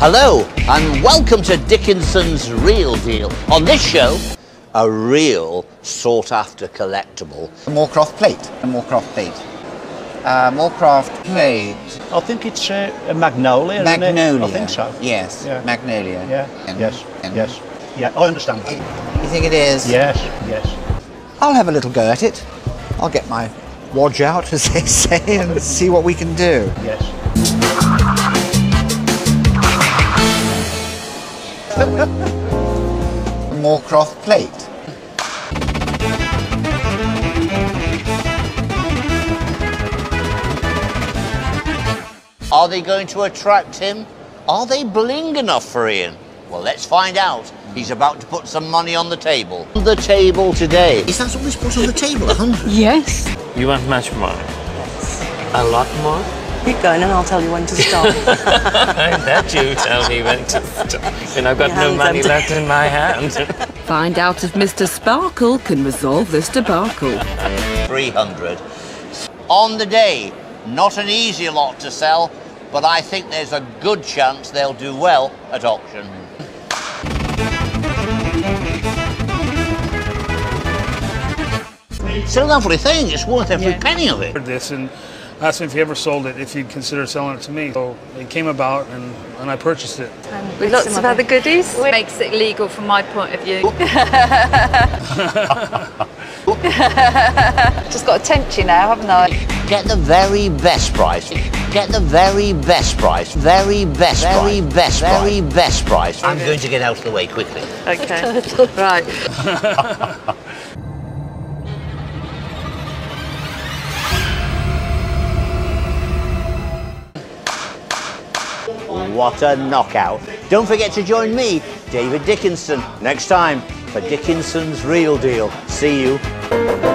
Hello, and welcome to Dickinson's Real Deal. On this show, a real sought after collectible. A Moorcroft plate. A Moorcroft plate. Uh, Moorcroft plate. I think it's uh, a magnolia. isn't it? Magnolia. I think so. Yes. Yeah. Magnolia. Yeah. And- yes. and- yes. Yeah. I understand that. You think it is? Yes. Yes. I'll have a little go at it. I'll get my wodge out, as they say, and see what we can do. Yes. A Moorcroft plate. Are they going to attract him? Are they bling enough for Ian? Well, let's find out. He's about to put some money on the table. On The table today. Is that all he's put on the table? A hundred? Yes. You want much more? A lot more? Keep going and I'll tell you when to stop. that you tell me when to stop. And I've got Your no money empty. left in my hand. Find out if Mr. Sparkle can resolve this debacle. 300. On the day, not an easy lot to sell, but I think there's a good chance they'll do well at auction. It's a lovely thing, it's worth every penny of it. heard this and asked me if he ever sold it, if he'd consider selling it to me. So it came about and, and I purchased it. With lots of other goodies. It Makes it legal from my point of view. Just got to tempt you now, haven't I? Get the very best price. Get the very best price. Very best very best very best price. I'm going to get out of the way quickly. Okay. right. What a knockout. Don't forget to join me, David Dickinson, next time for Dickinson's Real Deal. See you.